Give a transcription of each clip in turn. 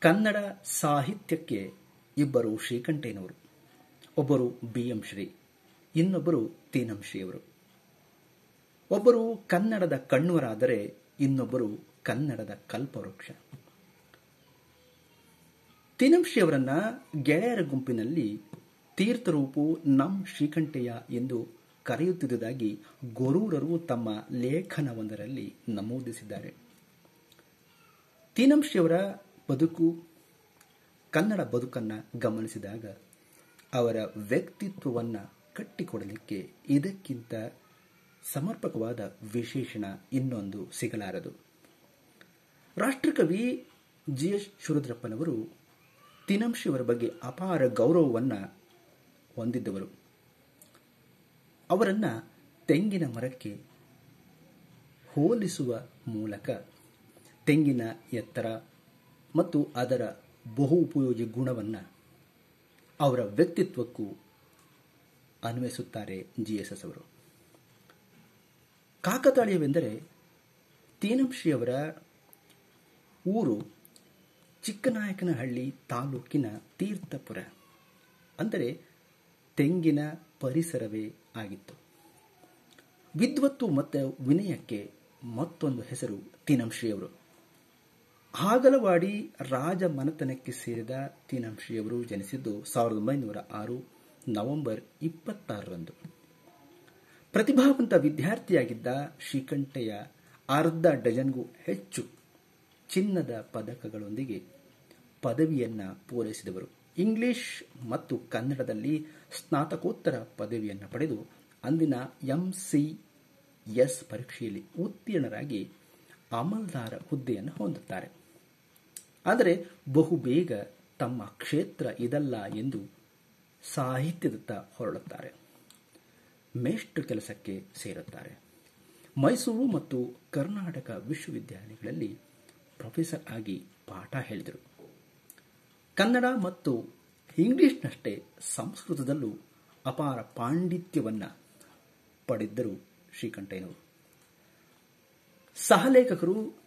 ಕನ್ನಡ ಸಾಹಿತ್ಯಕ್ಕೆ ಇಬ್ಬರು ಶ್ರೀಕಂಠೇನವರು. ಒಬ್ಬರು ಬಿ ಎಂ ಶ್ರೀ, ಇನ್ನೊಬ್ಬರು ತೀನಂ ಶ್ರೀಯವರು. ಒಬ್ಬರು ಕನ್ನಡದ ಕಣ್ವರಾದರೆ ಇನ್ನೊಬ್ಬರು ಕನ್ನಡದ ಕಲ್ಪವೃಕ್ಷ. ತೀನಂಶ್ರೀಯವರನ್ನ ಗೆಳೆಯರ ಗುಂಪಿನಲ್ಲಿ ತೀರ್ಥರೂಪು ನಂ ಶ್ರೀಕಂಠಯ್ಯ ಎಂದು ಕರೆಯುತ್ತಿದ್ದುದಾಗಿ ಗೊರೂರರು ತಮ್ಮ ಲೇಖನವೊಂದರಲ್ಲಿ ನಮೂದಿಸಿದ್ದಾರೆ. ತೀನಂಶ್ರೀಯವರ ಬದುಕು, ಕನ್ನಡ ಬದುಕನ್ನು ಗಮನಿಸಿದಾಗ ಅವರ ವ್ಯಕ್ತಿತ್ವವನ್ನು ಕಟ್ಟಿಕೊಡಲಿಕ್ಕೆ ಇದಕ್ಕಿಂತ ಸಮರ್ಪಕವಾದ ವಿಶೇಷಣ ಇನ್ನೊಂದು ಸಿಗಲಾರದು. ರಾಷ್ಟ್ರಕವಿ ಜಿ ಎಸ್ ಶಿವರುದ್ರಪ್ಪನವರು ತಿನಂಶಿಯವರ ಬಗ್ಗೆ ಅಪಾರ ಗೌರವವನ್ನು ಹೊಂದಿದ್ದವರು. ಅವರನ್ನು ತೆಂಗಿನ ಮರಕ್ಕೆ ಹೋಲಿಸುವ ಮೂಲಕ ತೆಂಗಿನ ಎತ್ತರ ಮತ್ತು ಅದರ ಬಹು ಉಪಯೋಗಿ ಗುಣವನ್ನು ಅವರ ವ್ಯಕ್ತಿತ್ವಕ್ಕೂ ಅನ್ವಯಿಸುತ್ತಾರೆ ಜಿ ಎಸ್ ಎಸ್ ಅವರು. ಕಾಕತಾಳೀಯವೆಂದರೆ ತೀನಂಶ್ರೀಯವರ ಊರು ಚಿಕ್ಕನಾಯಕನಹಳ್ಳಿ ತಾಲೂಕಿನ ತೀರ್ಥಪುರ, ಅಂದರೆ ತೆಂಗಿನ ಪರಿಸರವೇ ಆಗಿತ್ತು. ವಿದ್ವತ್ತು ಮತ್ತು ವಿನಯಕ್ಕೆ ಮತ್ತೊಂದು ಹೆಸರು ತೀನಂಶ್ರೀಯವರು. ಹಾಗಲವಾಡಿ ರಾಜ ಮನೆತನಕ್ಕೆ ಸೇರಿದ ತೀನಾಂಶಿಯವರು ಜನಿಸಿದ್ದು ಸಾವಿರದ ಒಂಬೈನೂರ ಆರು ನವೆಂಬರ್ ಇಪ್ಪತ್ತಾರರಂದು. ಪ್ರತಿಭಾವಂತ ವಿದ್ಯಾರ್ಥಿಯಾಗಿದ್ದ ಶ್ರೀಕಂಠೆಯ ಅರ್ಧ ಡಜನ್ಗೂ ಹೆಚ್ಚು ಚಿನ್ನದ ಪದಕಗಳೊಂದಿಗೆ ಪದವಿಯನ್ನ ಪೂರೈಸಿದವರು. ಇಂಗ್ಲಿಷ್ ಮತ್ತು ಕನ್ನಡದಲ್ಲಿ ಸ್ನಾತಕೋತ್ತರ ಪದವಿಯನ್ನು ಪಡೆದು ಅಂದಿನ ಎಂಸಿಎಸ್ ಪರೀಕ್ಷೆಯಲ್ಲಿ ಉತ್ತೀರ್ಣರಾಗಿ ಅಮಲ್ದಾರ ಹುದ್ದೆಯನ್ನು ಹೊಂದುತ್ತಾರೆ. ಆದರೆ ಬಹುಬೇಗ ತಮ್ಮ ಕ್ಷೇತ್ರ ಇದಲ್ಲ ಎಂದು ಸಾಹಿತ್ಯದತ್ತ ಹೊರಳುತ್ತಾರೆ. ಮೇಷ್ಟ್ರ ಕೆಲಸಕ್ಕೆ ಸೇರುತ್ತಾರೆ. ಮೈಸೂರು ಮತ್ತು ಕರ್ನಾಟಕ ವಿಶ್ವವಿದ್ಯಾಲಯಗಳಲ್ಲಿ ಪ್ರೊಫೆಸರ್ ಆಗಿ ಪಾಠ ಹೇಳಿದರು. ಕನ್ನಡ ಮತ್ತು ಇಂಗ್ಲಿಷ್ನಷ್ಟೇ ಸಂಸ್ಕೃತದಲ್ಲೂ ಅಪಾರ ಪಾಂಡಿತ್ಯವನ್ನು ಪಡೆದರು ಶ್ರೀಕಂಠಯ್ಯನವರು. ಸಹಲೇಖಕರು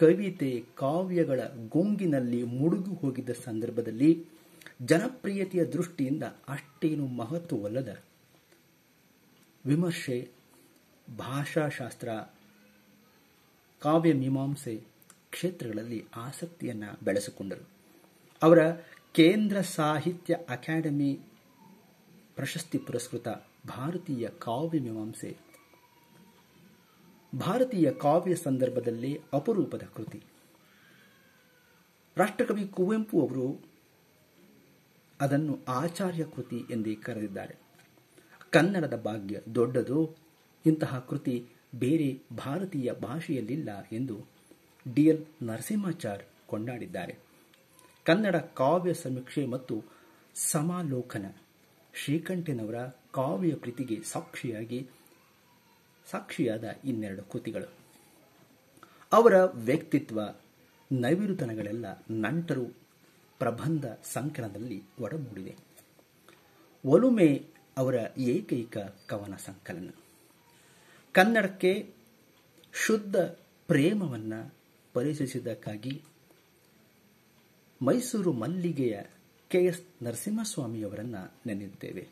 ಕವಿತೆ ಕಾವ್ಯಗಳ ಗುಂಗಿನಲ್ಲಿ ಮುಡುಗು ಹೋಗಿದ್ದ ಸಂದರ್ಭದಲ್ಲಿ ಜನಪ್ರಿಯತೆಯ ದೃಷ್ಟಿಯಿಂದ ಅಷ್ಟೇನು ಮಹತ್ವವಲ್ಲದ ವಿಮರ್ಶೆ, ಭಾಷಾಶಾಸ್ತ್ರ, ಕಾವ್ಯ ಮೀಮಾಂಸೆ ಕ್ಷೇತ್ರಗಳಲ್ಲಿ ಆಸಕ್ತಿಯನ್ನು ಬೆಳೆಸಿಕೊಂಡರು. ಅವರ ಕೇಂದ್ರ ಸಾಹಿತ್ಯ ಅಕಾಡೆಮಿ ಪ್ರಶಸ್ತಿ ಪುರಸ್ಕೃತ ಭಾರತೀಯ ಕಾವ್ಯ ಮೀಮಾಂಸೆ ಭಾರತೀಯ ಕಾವ್ಯ ಸಂದರ್ಭದಲ್ಲಿ ಅಪರೂಪದ ಕೃತಿ. ರಾಷ್ಟ್ರಕವಿ ಕುವೆಂಪು ಅವರು ಅದನ್ನು ಆಚಾರ್ಯ ಕೃತಿ ಎಂದೇ ಕರೆದಿದ್ದಾರೆ. ಕನ್ನಡದ ಭಾಗ್ಯ ದೊಡ್ಡದು, ಇಂತಹ ಕೃತಿ ಬೇರೆ ಭಾರತೀಯ ಭಾಷೆಯಲ್ಲಿಲ್ಲ ಎಂದು ಡಿ ಎಲ್ ನರಸಿಂಹಾಚಾರ್ ಕೊಂಡಾಡಿದ್ದಾರೆ. ಕನ್ನಡ ಕಾವ್ಯ ಸಮೀಕ್ಷೆ ಮತ್ತು ಸಮಾಲೋಕನ ಶ್ರೀಕಂಠನವರ ಕಾವ್ಯ ಕೃತಿಗೆ ಸಾಕ್ಷಿಯಾಗಿ ಸಾಕ್ಷಿಯಾದ ಇನ್ನೆರಡು ಕೃತಿಗಳು. ಅವರ ವ್ಯಕ್ತಿತ್ವ ನೈವಿರುತನಗಳೆಲ್ಲ ನಂಟರು ಪ್ರಬಂಧ ಸಂಕಲನದಲ್ಲಿ ಒಡಮೂಡಿದೆ ಒಲುಮೆ ಅವರ ಏಕೈಕ ಕವನ ಸಂಕಲನ. ಕನ್ನಡಕ್ಕೆ ಶುದ್ಧ ಪ್ರೇಮವನ್ನು ಪರಿಚಯಿಸಿದ್ದಕ್ಕಾಗಿ ಮೈಸೂರು ಮಲ್ಲಿಗೆಯ ಕೆ ಎಸ್ ನರಸಿಂಹಸ್ವಾಮಿಯವರನ್ನು ನೆನೆಯುತ್ತೇವೆ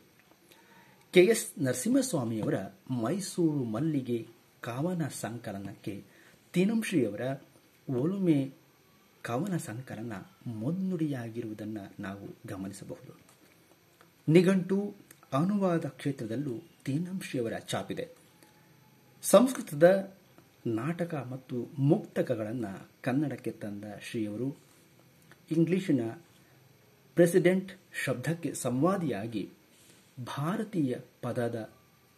ಕೆ ಎಸ್ ನರಸಿಂಹಸ್ವಾಮಿಯವರ ಮೈಸೂರು ಮಲ್ಲಿಗೆ ಕವನ ಸಂಕಲನಕ್ಕೆ ತಿನಂಶ್ರೀಯವರ ಒಲುಮೆ ಕವನ ಸಂಕಲನ ಮುನ್ನುಡಿಯಾಗಿರುವುದನ್ನು ನಾವು ಗಮನಿಸಬಹುದು. ನಿಘಂಟು ಅನುವಾದ ಕ್ಷೇತ್ರದಲ್ಲೂ ತೀನಂಶ್ರೀಯವರ ಛಾಪಿದೆ. ಸಂಸ್ಕೃತದ ನಾಟಕ ಮತ್ತು ಮುಕ್ತಕಗಳನ್ನು ಕನ್ನಡಕ್ಕೆ ತಂದ ಶ್ರೀಯವರು ಇಂಗ್ಲಿಶಿನ ಪ್ರೆಸಿಡೆಂಟ್ ಶಬ್ದಕ್ಕೆ ಸಂವಾದಿಯಾಗಿ ಭಾರತೀಯ ಪದದ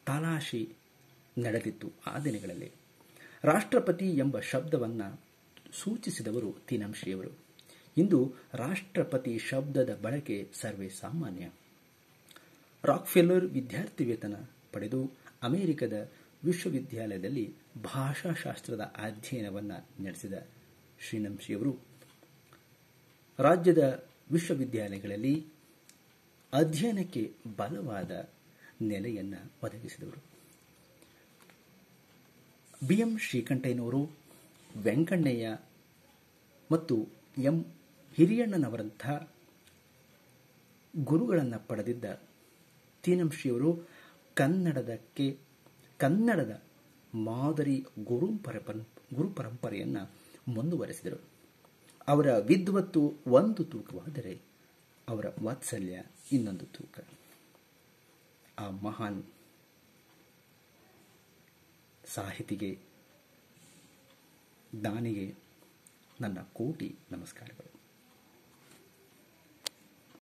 ತಲಾಶಿ ನಡೆದಿತ್ತು ಆ ದಿನಗಳಲ್ಲಿ. ರಾಷ್ಟ್ರಪತಿ ಎಂಬ ಶಬ್ದವನ್ನು ಸೂಚಿಸಿದವರು ತೀನಂಶಿಯವರು. ಇಂದು ರಾಷ್ಟ್ರಪತಿ ಶಬ್ದದ ಬಳಕೆ ಸರ್ವೇ ಸಾಮಾನ್ಯ. ರಾಕ್ಫೆಲ್ಲರ್ ವಿದ್ಯಾರ್ಥಿ ವೇತನ ಪಡೆದು ಅಮೆರಿಕದ ವಿಶ್ವವಿದ್ಯಾಲಯದಲ್ಲಿ ಭಾಷಾಶಾಸ್ತ್ರದ ಅಧ್ಯಯನವನ್ನು ನಡೆಸಿದ ಶ್ರೀನಂಶಿಯವರು. ರಾಜ್ಯದ ವಿಶ್ವವಿದ್ಯಾಲಯಗಳಲ್ಲಿ ಅಧ್ಯಯನಕ್ಕೆ ಬಲವಾದ ನೆಲೆಯನ್ನು ಒದಗಿಸಿದವರು. ಬಿ. ಎಂ. ಶ್ರೀಕಂಠಯ್ಯನವರು, ವೆಂಕಣ್ಣಯ್ಯ ಮತ್ತು ಎಂ. ಹಿರಿಯಣ್ಣನವರಂಥ ಗುರುಗಳನ್ನು ಪಡೆದಿದ್ದ ತೀನಂಶಿಯವರು ಕನ್ನಡದಕ್ಕೆ, ಕನ್ನಡದ ಮಾದರಿ ಗುರು ಗುರು ಪರಂಪರೆಯನ್ನು ಮುಂದುವರೆಸಿದರು. ಅವರ ವಿದ್ವತ್ತು ಒಂದು ತೂಕವಾದರೆ ಅವರ ವಾತ್ಸಲ್ಯ ಇನ್ನೊಂದು ತೂಕ. ಆ ಮಹಾನ್ ಸಾಹಿತಿಗೆ ದಾನಿಗೆ ನನ್ನ ಕೋಟಿ ನಮಸ್ಕಾರಗಳು.